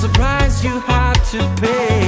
surprise you had to pay.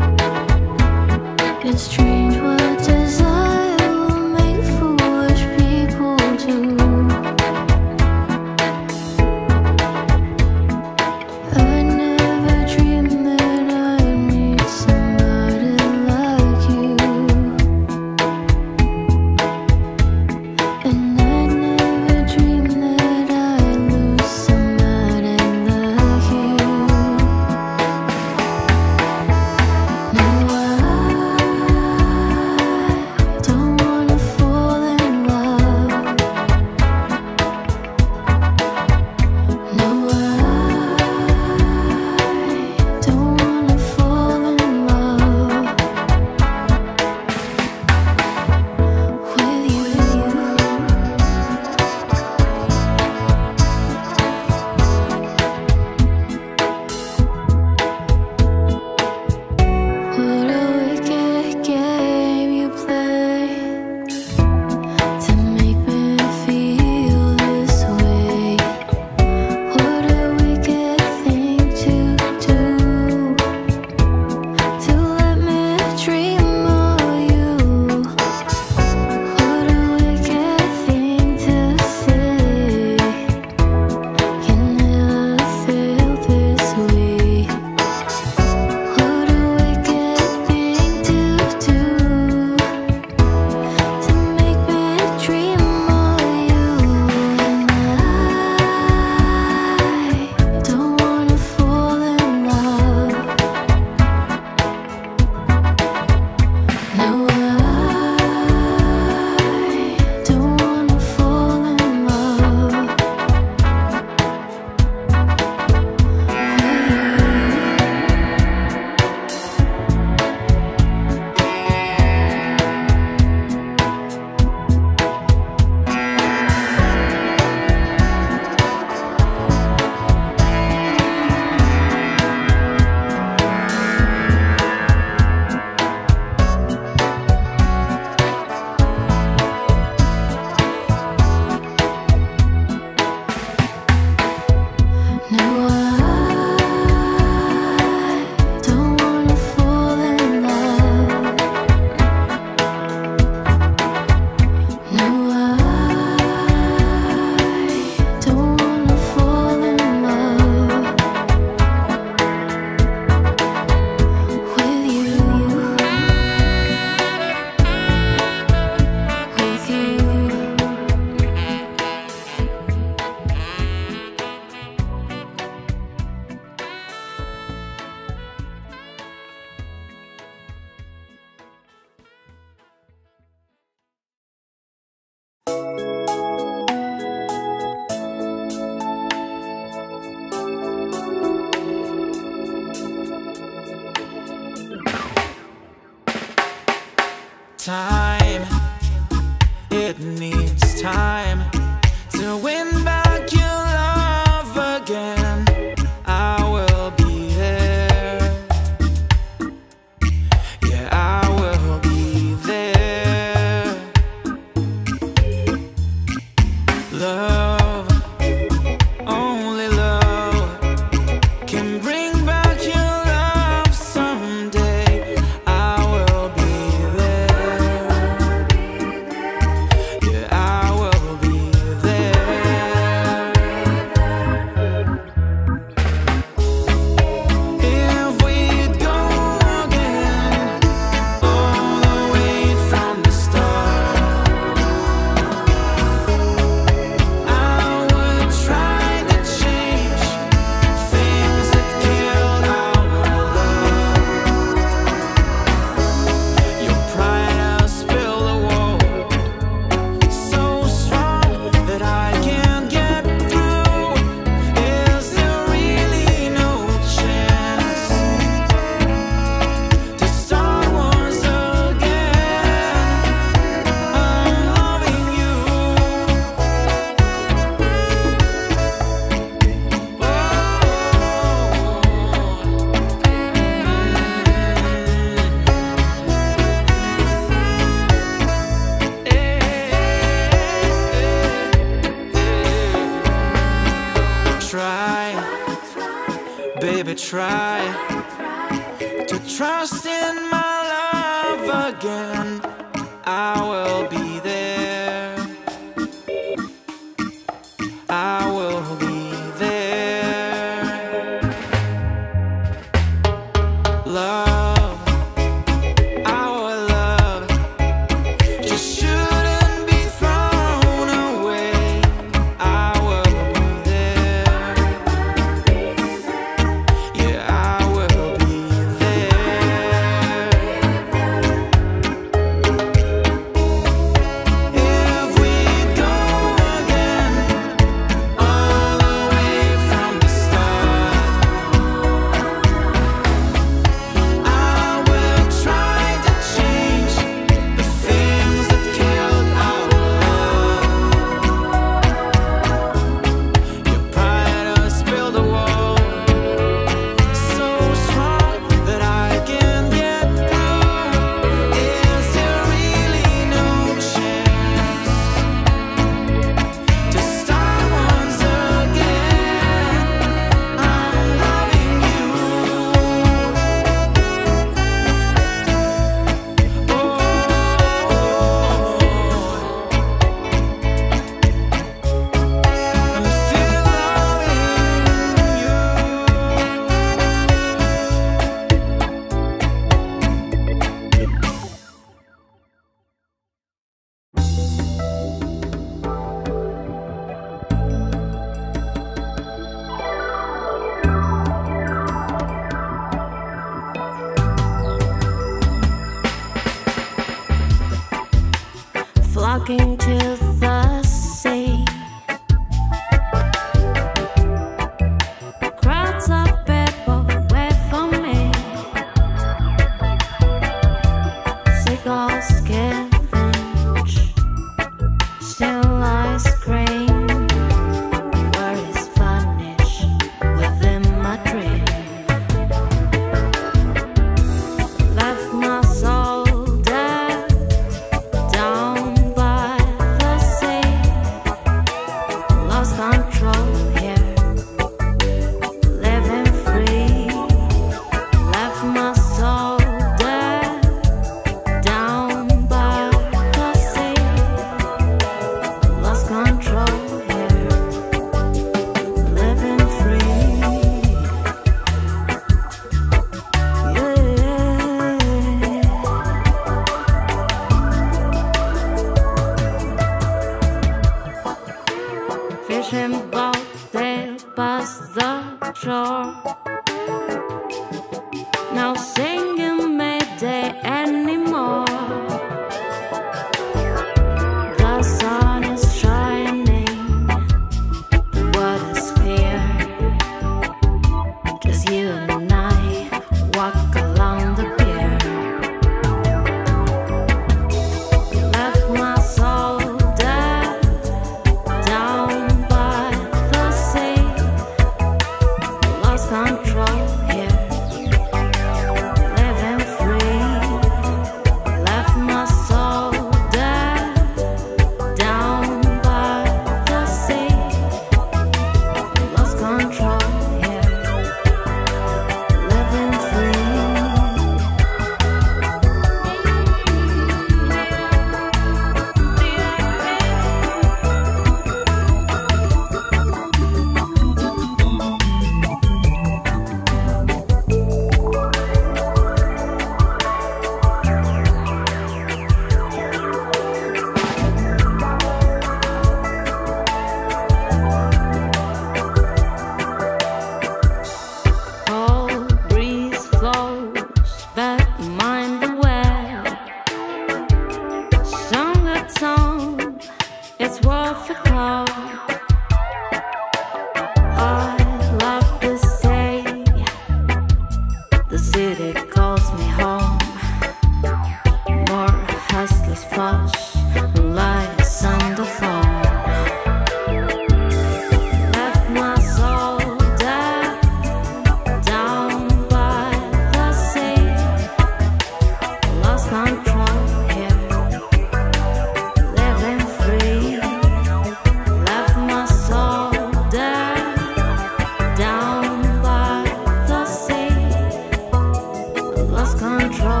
control.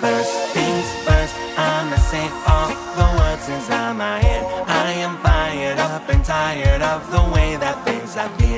first things first, I'ma say all the words inside my head. I am fired up and tired of the way that things have been.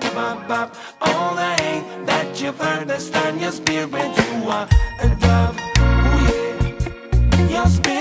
bop, bop, bop. All the hate that you've heard has turned your spirit to a dove. Ooh, yeah. Your spirit.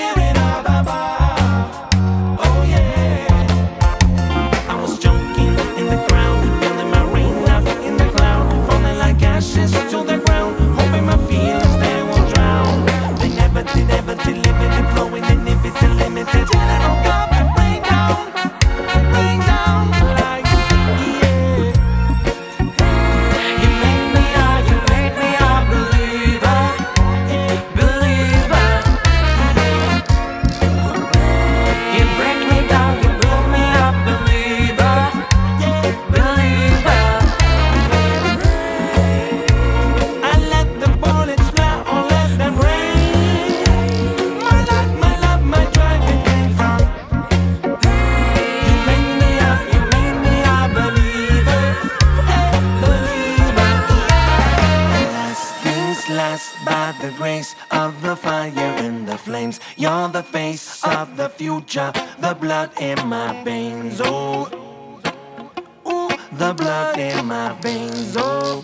chamar benzo.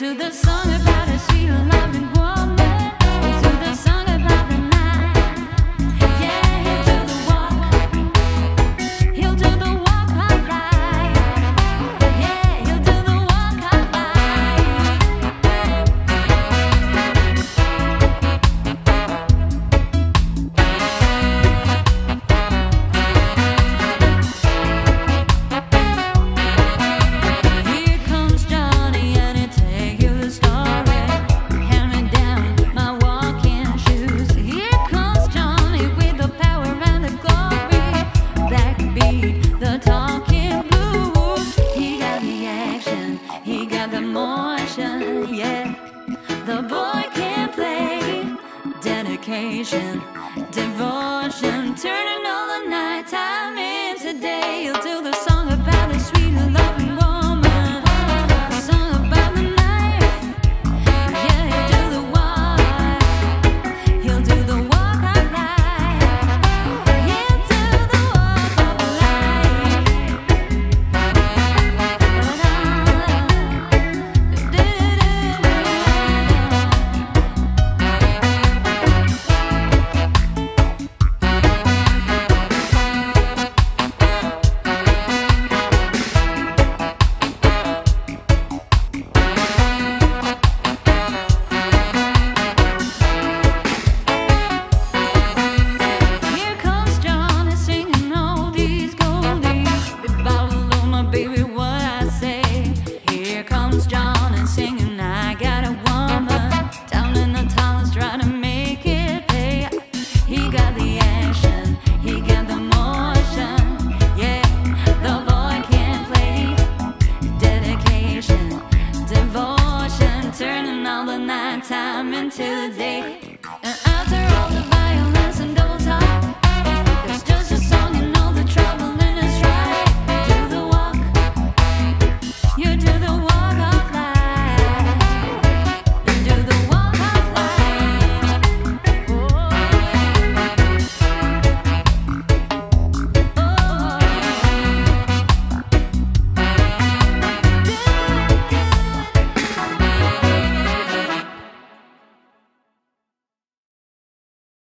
Do the song